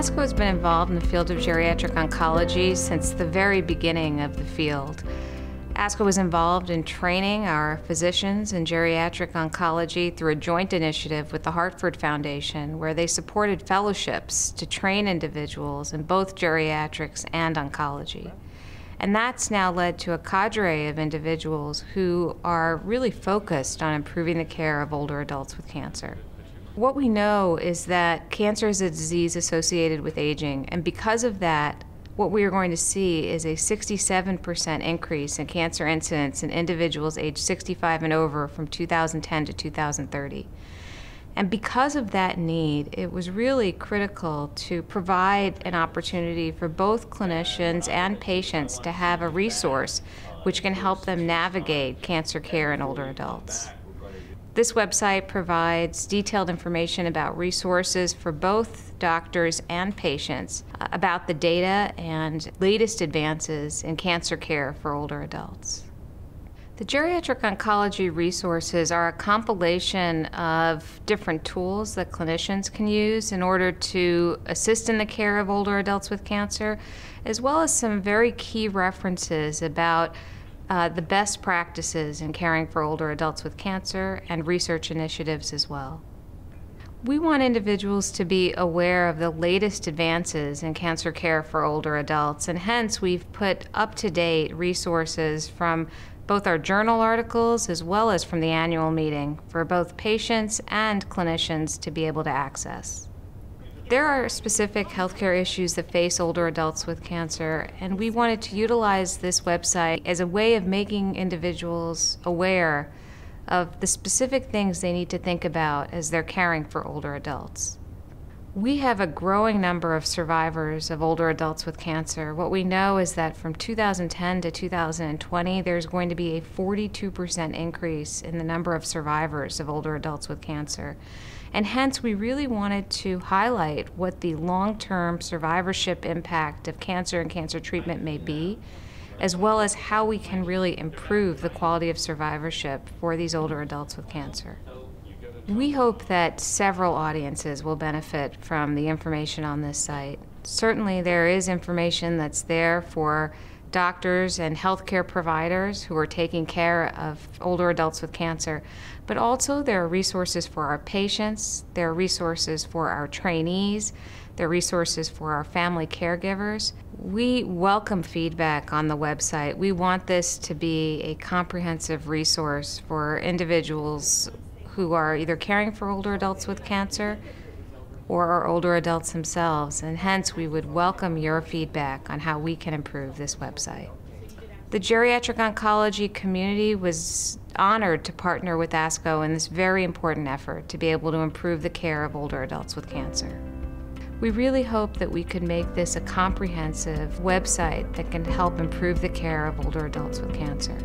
ASCO has been involved in the field of geriatric oncology since the very beginning of the field. ASCO was involved in training our physicians in geriatric oncology through a joint initiative with the Hartford Foundation, where they supported fellowships to train individuals in both geriatrics and oncology. And that's now led to a cadre of individuals who are really focused on improving the care of older adults with cancer. What we know is that cancer is a disease associated with aging, and because of that, what we are going to see is a 67% increase in cancer incidence in individuals aged 65 and over from 2010 to 2030. And because of that need, it was really critical to provide an opportunity for both clinicians and patients to have a resource which can help them navigate cancer care in older adults. This website provides detailed information about resources for both doctors and patients uh, about the data and latest advances in cancer care for older adults. The geriatric oncology resources are a compilation of different tools that clinicians can use in order to assist in the care of older adults with cancer, as well as some very key references about uh, the best practices in caring for older adults with cancer and research initiatives as well. We want individuals to be aware of the latest advances in cancer care for older adults, and hence we've put up to date resources from both our journal articles as well as from the annual meeting for both patients and clinicians to be able to access. There are specific healthcare issues that face older adults with cancer, and we wanted to utilize this website as a way of making individuals aware of the specific things they need to think about as they're caring for older adults. We have a growing number of survivors of older adults with cancer. What we know is that from 2010 to 2020, there's going to be a 42% increase in the number of survivors of older adults with cancer. And hence, we really wanted to highlight what the long term survivorship impact of cancer and cancer treatment may be, as well as how we can really improve the quality of survivorship for these older adults with cancer. We hope that several audiences will benefit from the information on this site. Certainly, there is information that's there for doctors and healthcare providers who are taking care of older adults with cancer, but also there are resources for our patients, there are resources for our trainees, there are resources for our family caregivers. We welcome feedback on the website. We want this to be a comprehensive resource for individuals who are either caring for older adults with cancer or are older adults themselves, and hence we would welcome your feedback on how we can improve this website. The geriatric oncology community was honored to partner with ASCO in this very important effort to be able to improve the care of older adults with cancer. We really hope that we could make this a comprehensive website that can help improve the care of older adults with cancer.